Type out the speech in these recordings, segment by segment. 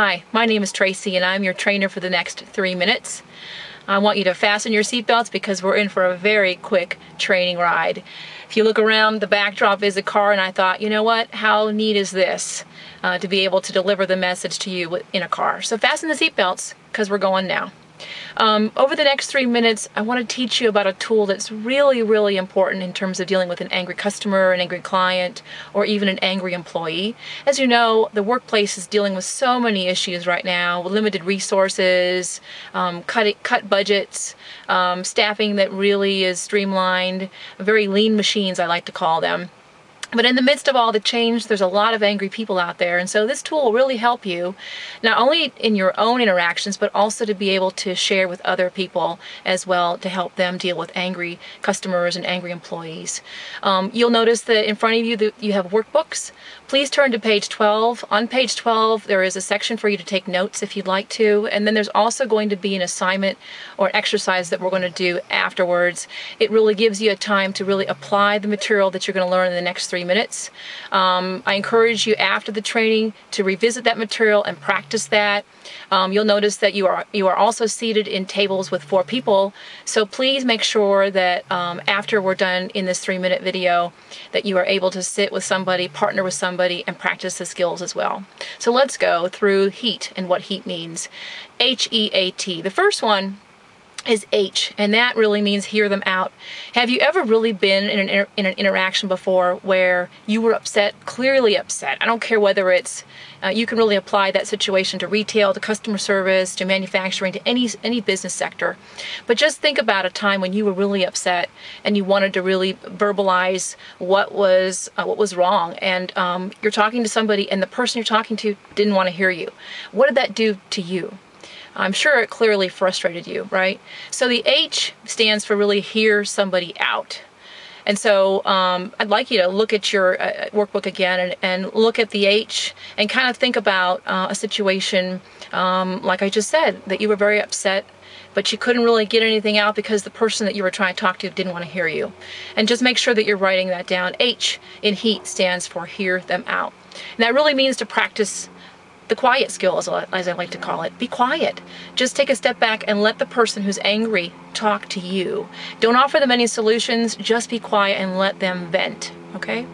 Hi, my name is Tracy and I'm your trainer for the next three minutes. I want you to fasten your seatbelts because we're in for a very quick training ride. If you look around, the backdrop is a car and I thought, you know what, how neat is this uh, to be able to deliver the message to you in a car. So fasten the seatbelts because we're going now. Um, over the next three minutes, I want to teach you about a tool that's really, really important in terms of dealing with an angry customer, an angry client, or even an angry employee. As you know, the workplace is dealing with so many issues right now, limited resources, um, cut, cut budgets, um, staffing that really is streamlined, very lean machines, I like to call them. But in the midst of all the change, there's a lot of angry people out there. And so this tool will really help you, not only in your own interactions, but also to be able to share with other people as well to help them deal with angry customers and angry employees. Um, you'll notice that in front of you that you have workbooks. Please turn to page 12. On page 12, there is a section for you to take notes if you'd like to. And then there's also going to be an assignment or an exercise that we're going to do afterwards. It really gives you a time to really apply the material that you're going to learn in the next three minutes. Um, I encourage you after the training to revisit that material and practice that. Um, you'll notice that you are you are also seated in tables with four people. So please make sure that um, after we're done in this three minute video that you are able to sit with somebody, partner with somebody, and practice the skills as well. So let's go through HEAT and what HEAT means. H-E-A-T. The first one is H, and that really means hear them out. Have you ever really been in an, in an interaction before where you were upset, clearly upset? I don't care whether it's, uh, you can really apply that situation to retail, to customer service, to manufacturing, to any, any business sector. But just think about a time when you were really upset and you wanted to really verbalize what was, uh, what was wrong. And um, you're talking to somebody and the person you're talking to didn't want to hear you. What did that do to you? I'm sure it clearly frustrated you, right? So the H stands for really hear somebody out. And so um, I'd like you to look at your uh, workbook again and, and, look at the H and kind of think about uh, a situation, um, like I just said, that you were very upset, but you couldn't really get anything out because the person that you were trying to talk to didn't want to hear you. And just make sure that you're writing that down. H in heat stands for hear them out. And that really means to practice the quiet skill, as I like to call it. Be quiet. Just take a step back and let the person who's angry talk to you. Don't offer them any solutions, just be quiet and let them vent, okay?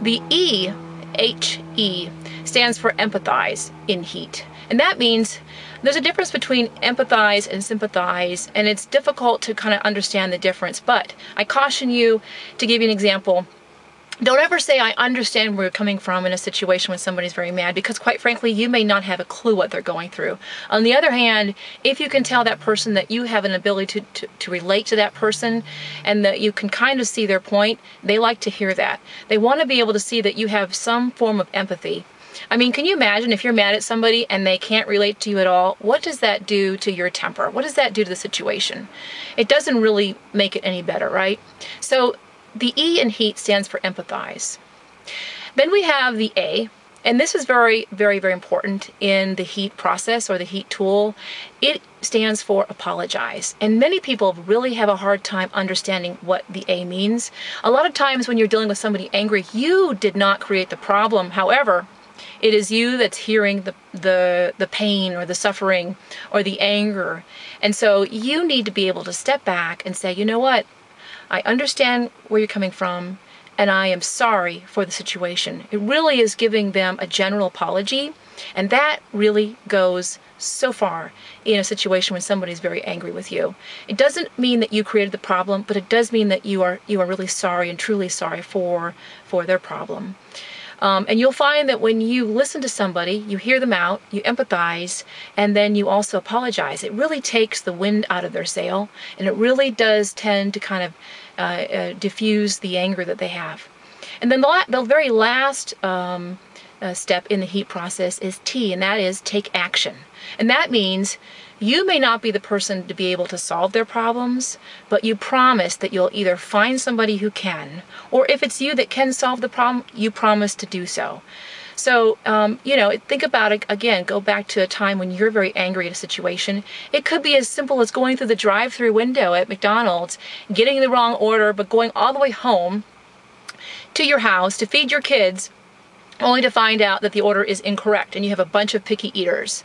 The E, H-E, stands for empathize in heat. And that means there's a difference between empathize and sympathize, and it's difficult to kind of understand the difference. But I caution you to give you an example don't ever say I understand where you're coming from in a situation when somebody's very mad because quite frankly you may not have a clue what they're going through. On the other hand, if you can tell that person that you have an ability to, to, to relate to that person and that you can kind of see their point, they like to hear that. They want to be able to see that you have some form of empathy. I mean, can you imagine if you're mad at somebody and they can't relate to you at all? What does that do to your temper? What does that do to the situation? It doesn't really make it any better, right? So the E in heat stands for empathize. Then we have the A, and this is very, very, very important in the heat process or the heat tool. It stands for apologize. And many people really have a hard time understanding what the A means. A lot of times when you're dealing with somebody angry, you did not create the problem. However, it is you that's hearing the, the, the pain or the suffering or the anger. And so you need to be able to step back and say, you know what, I understand where you're coming from and I am sorry for the situation. It really is giving them a general apology and that really goes so far in a situation when somebody's very angry with you. It doesn't mean that you created the problem, but it does mean that you are you are really sorry and truly sorry for for their problem. Um, and you'll find that when you listen to somebody, you hear them out, you empathize, and then you also apologize. It really takes the wind out of their sail, and it really does tend to kind of uh, uh, diffuse the anger that they have. And then the, the very last um, uh, step in the heat process is T, and that is take action. And that means you may not be the person to be able to solve their problems, but you promise that you'll either find somebody who can, or if it's you that can solve the problem, you promise to do so. So, um, you know, think about it again, go back to a time when you're very angry at a situation. It could be as simple as going through the drive through window at McDonald's, getting the wrong order, but going all the way home to your house to feed your kids only to find out that the order is incorrect and you have a bunch of picky eaters.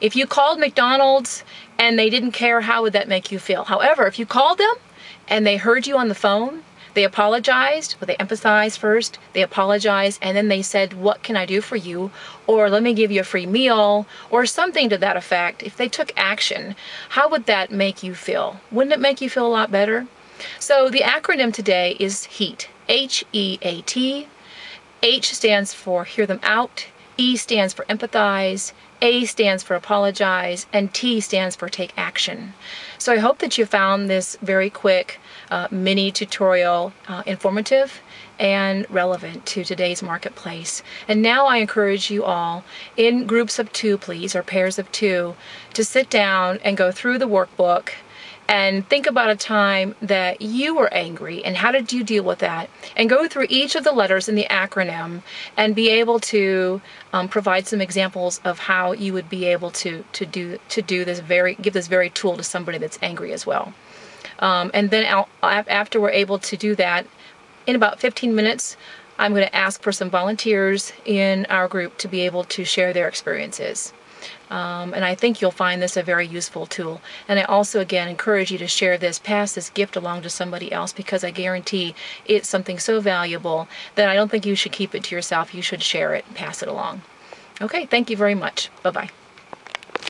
If you called McDonald's and they didn't care, how would that make you feel? However, if you called them and they heard you on the phone, they apologized, but they emphasized first, they apologized, and then they said, What can I do for you? Or let me give you a free meal, or something to that effect. If they took action, how would that make you feel? Wouldn't it make you feel a lot better? So the acronym today is HEAT, H E A T. H stands for hear them out, E stands for empathize, A stands for apologize, and T stands for take action. So I hope that you found this very quick uh, mini tutorial uh, informative and relevant to today's marketplace. And now I encourage you all, in groups of two please, or pairs of two, to sit down and go through the workbook and think about a time that you were angry and how did you deal with that? And go through each of the letters in the acronym and be able to um, provide some examples of how you would be able to to do to do this very give this very tool to somebody that's angry as well. Um, and then I'll, after we're able to do that in about 15 minutes I'm going to ask for some volunteers in our group to be able to share their experiences um, and I think you'll find this a very useful tool. And I also, again, encourage you to share this, pass this gift along to somebody else because I guarantee it's something so valuable that I don't think you should keep it to yourself. You should share it pass it along. Okay, thank you very much. Bye-bye.